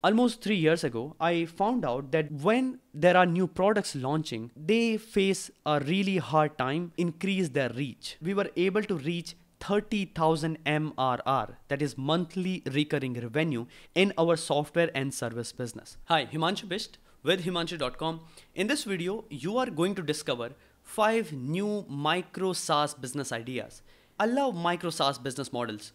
Almost three years ago, I found out that when there are new products launching, they face a really hard time increase their reach. We were able to reach 30,000 MRR, that is monthly recurring revenue, in our software and service business. Hi, Himanshu Bisht with Himanshu.com. In this video, you are going to discover five new micro SaaS business ideas. I love micro SaaS business models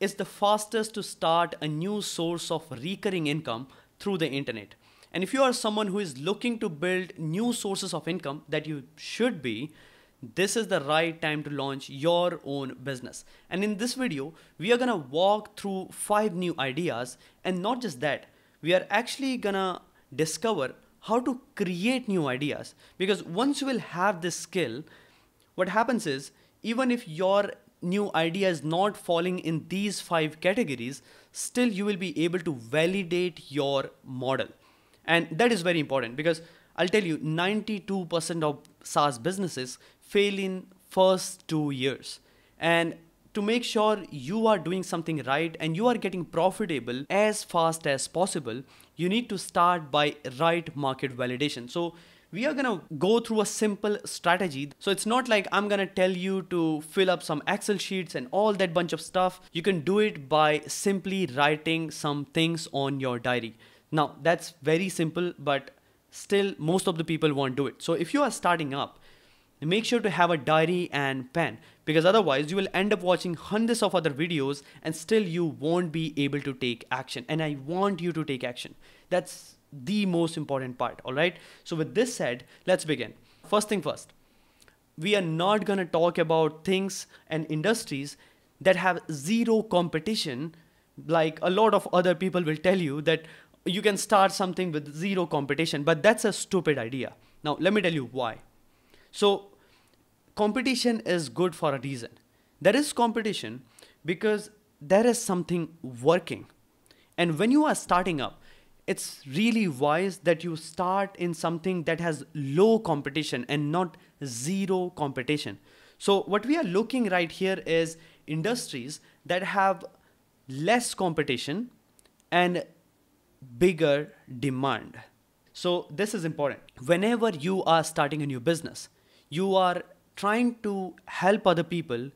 is the fastest to start a new source of recurring income through the internet. And if you are someone who is looking to build new sources of income that you should be, this is the right time to launch your own business. And in this video, we are gonna walk through five new ideas. And not just that, we are actually gonna discover how to create new ideas. Because once you will have this skill, what happens is even if your new idea is not falling in these five categories, still you will be able to validate your model. And that is very important because I'll tell you 92% of SaaS businesses fail in first two years. And to make sure you are doing something right and you are getting profitable as fast as possible, you need to start by right market validation. So we are gonna go through a simple strategy. So it's not like I'm gonna tell you to fill up some Excel sheets and all that bunch of stuff. You can do it by simply writing some things on your diary. Now that's very simple, but still most of the people won't do it. So if you are starting up, make sure to have a diary and pen because otherwise you will end up watching hundreds of other videos and still you won't be able to take action and i want you to take action that's the most important part all right? So with this said let's begin. First thing first we are not going to talk about things and industries that have zero competition like a lot of other people will tell you that you can start something with zero competition but that's a stupid idea. Now let me tell you why. So competition is good for a reason. There is competition because there is something working. And when you are starting up it's really wise that you start in something that has low competition and not zero competition. So what we are looking right here is industries that have less competition and bigger demand. So this is important. Whenever you are starting a new business, you are trying to help other people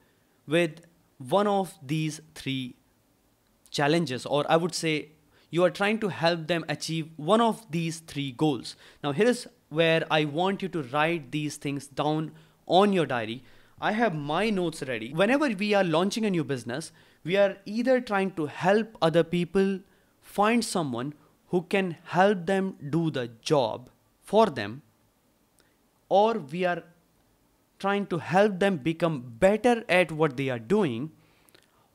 with one of these three challenges or I would say you are trying to help them achieve one of these three goals. Now, here is where I want you to write these things down on your diary. I have my notes ready. Whenever we are launching a new business, we are either trying to help other people find someone who can help them do the job for them, or we are trying to help them become better at what they are doing,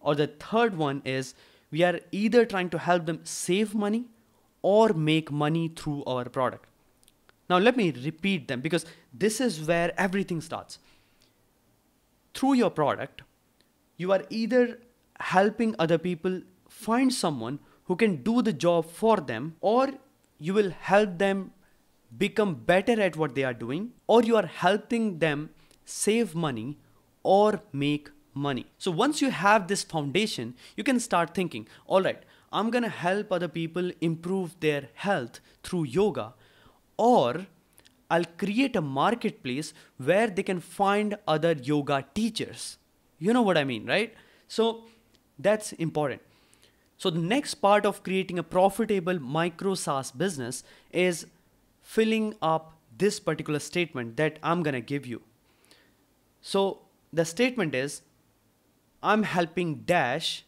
or the third one is we are either trying to help them save money or make money through our product. Now, let me repeat them because this is where everything starts. Through your product, you are either helping other people find someone who can do the job for them, or you will help them become better at what they are doing, or you are helping them save money or make money. So once you have this foundation, you can start thinking, all right, I'm going to help other people improve their health through yoga or I'll create a marketplace where they can find other yoga teachers. You know what I mean, right? So that's important. So the next part of creating a profitable micro SaaS business is filling up this particular statement that I'm going to give you. So the statement is I'm helping dash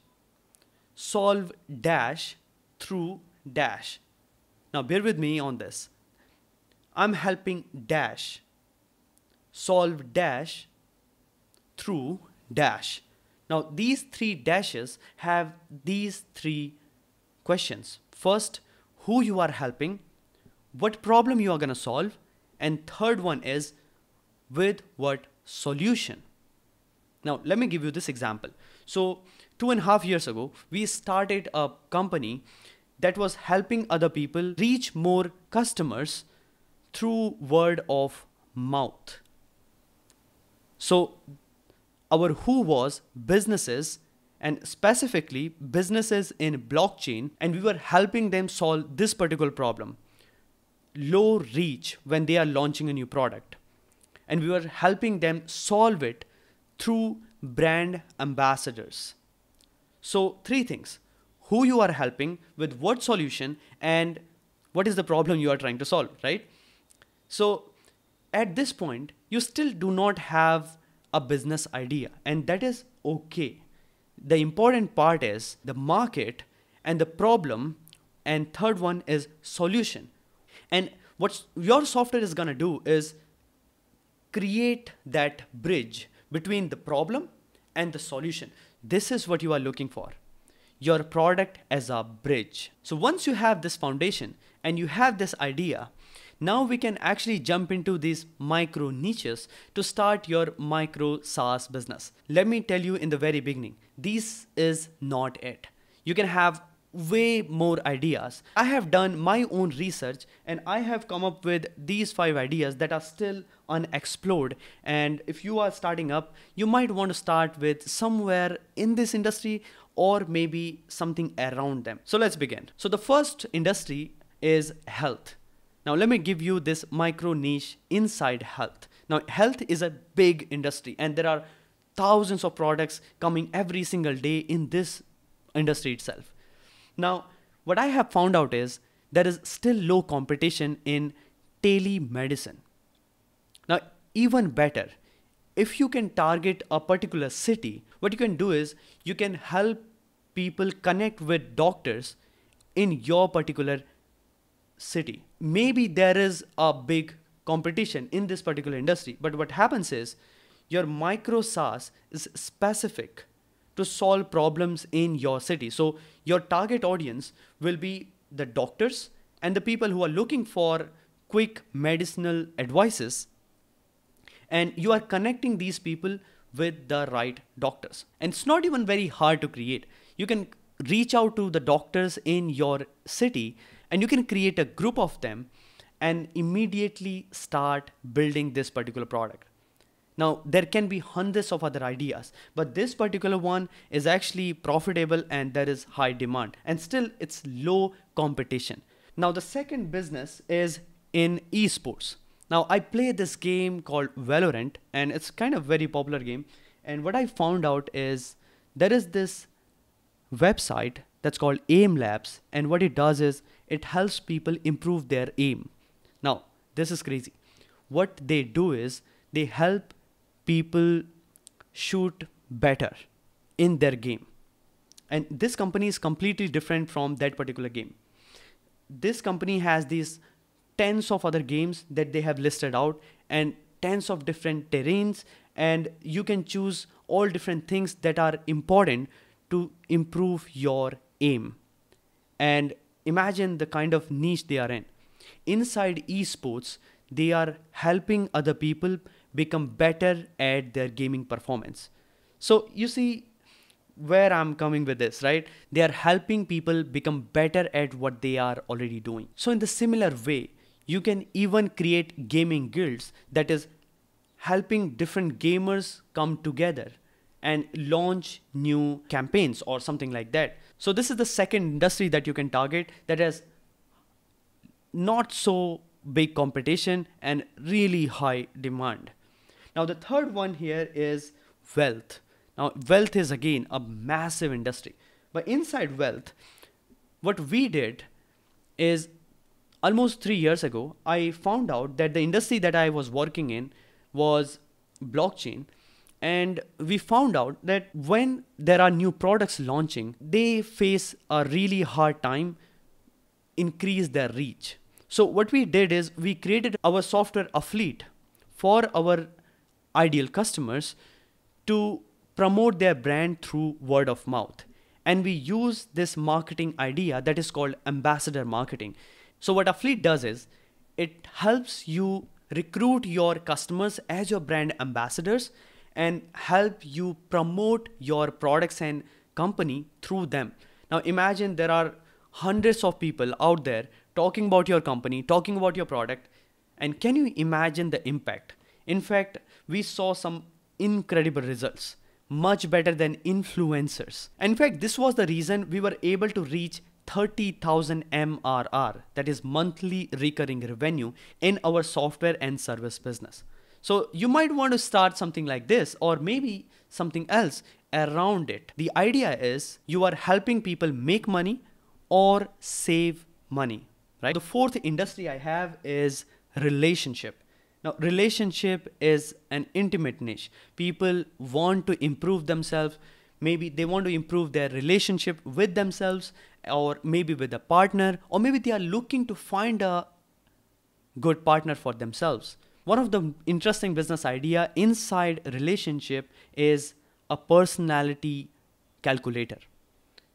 solve dash through dash. Now bear with me on this. I'm helping dash solve dash through dash. Now these three dashes have these three questions. First, who you are helping, what problem you are going to solve, and third one is with what solution. Now, let me give you this example. So, two and a half years ago, we started a company that was helping other people reach more customers through word of mouth. So, our who was businesses and specifically businesses in blockchain, and we were helping them solve this particular problem low reach when they are launching a new product. And we were helping them solve it through brand ambassadors. So, three things who you are helping, with what solution, and what is the problem you are trying to solve, right? So, at this point, you still do not have a business idea, and that is okay. The important part is the market and the problem, and third one is solution. And what your software is to do is create that bridge between the problem and the solution. This is what you are looking for. Your product as a bridge. So once you have this foundation and you have this idea, now we can actually jump into these micro niches to start your micro SaaS business. Let me tell you in the very beginning, this is not it. You can have way more ideas. I have done my own research and I have come up with these five ideas that are still unexplored. And if you are starting up, you might want to start with somewhere in this industry or maybe something around them. So let's begin. So the first industry is health. Now let me give you this micro niche inside health. Now health is a big industry and there are thousands of products coming every single day in this industry itself. Now, what I have found out is there is still low competition in telemedicine. Now, even better, if you can target a particular city, what you can do is you can help people connect with doctors in your particular city. Maybe there is a big competition in this particular industry, but what happens is your micro SaaS is specific to solve problems in your city. So your target audience will be the doctors and the people who are looking for quick medicinal advices. And you are connecting these people with the right doctors. And it's not even very hard to create. You can reach out to the doctors in your city and you can create a group of them and immediately start building this particular product. Now, there can be hundreds of other ideas, but this particular one is actually profitable and there is high demand, and still it's low competition. Now, the second business is in esports. Now, I play this game called Valorant, and it's kind of very popular game. And what I found out is there is this website that's called Aim Labs, and what it does is it helps people improve their aim. Now, this is crazy. What they do is they help people shoot better in their game. And this company is completely different from that particular game. This company has these tens of other games that they have listed out and tens of different terrains and you can choose all different things that are important to improve your aim. And imagine the kind of niche they are in. Inside esports, they are helping other people become better at their gaming performance. So you see where I'm coming with this, right? They are helping people become better at what they are already doing. So in the similar way, you can even create gaming guilds that is helping different gamers come together and launch new campaigns or something like that. So this is the second industry that you can target that has not so big competition and really high demand. Now, the third one here is wealth. Now, wealth is again a massive industry. But inside wealth, what we did is almost three years ago, I found out that the industry that I was working in was blockchain. And we found out that when there are new products launching, they face a really hard time increase their reach. So what we did is we created our software Afleet for our ideal customers to promote their brand through word of mouth. And we use this marketing idea that is called ambassador marketing. So, what Afleet does is it helps you recruit your customers as your brand ambassadors and help you promote your products and company through them. Now, imagine there are hundreds of people out there talking about your company, talking about your product, and can you imagine the impact? In fact, we saw some incredible results. much better than influencers. In fact, this was the reason we were able to reach 30,000 MRR, that is monthly recurring revenue in our software and service business. So you might want to start something like this or maybe something else around it. The idea is you are helping people make money or save money, right? The fourth industry I have is relationship. Now, relationship is an intimate niche. People want to improve themselves. Maybe they want to improve their relationship with themselves or maybe with a partner, or maybe they are looking to find a good partner for themselves. One of the interesting business idea inside relationship is a personality calculator.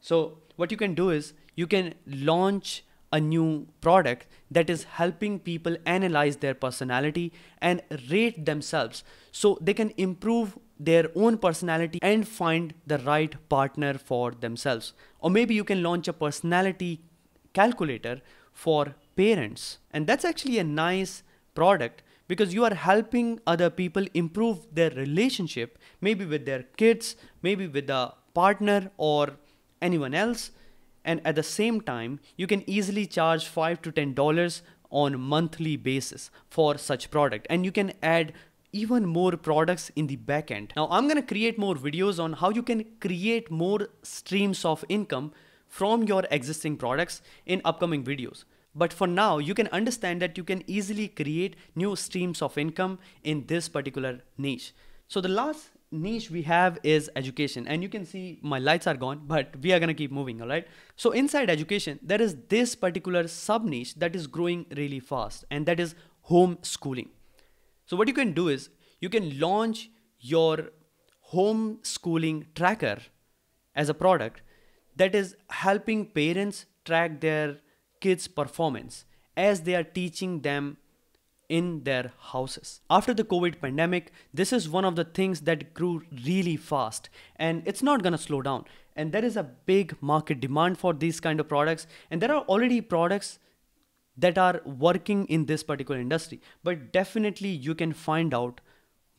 So what you can do is you can launch a new product that is helping people analyze their personality and rate themselves so they can improve their own personality and find the right partner for themselves. Or maybe you can launch a personality calculator for parents. And that's actually a nice product because you are helping other people improve their relationship, maybe with their kids, maybe with a partner or anyone else and at the same time you can easily charge 5 to 10 dollars on monthly basis for such product and you can add even more products in the backend. Now I'm going to create more videos on how you can create more streams of income from your existing products in upcoming videos. But for now, you can understand that you can easily create new streams of income in this particular niche. So the last niche we have is education. And you can see my lights are gone but we are going to keep moving all right? So inside education there is this particular sub niche that is growing really fast and that is home schooling so what you can do is you can launch your home schooling tracker as a product that is helping parents track their kids performance as they are teaching them in their houses. After the COVID pandemic, this is one of the things that grew really fast and it's not to slow down. And there is a big market demand for these kind of products and there are already products that are working in this particular industry, but definitely you can find out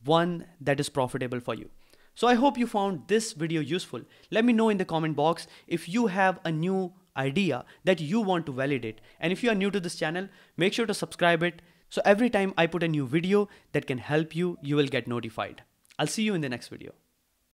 one that is profitable for you. So I hope you found this video useful. Let me know in the comment box if you have a new idea that you want to validate. And if you are new to this channel, make sure to subscribe it so every time I put a new video that can help you, you will get notified. I'll see you in the next video.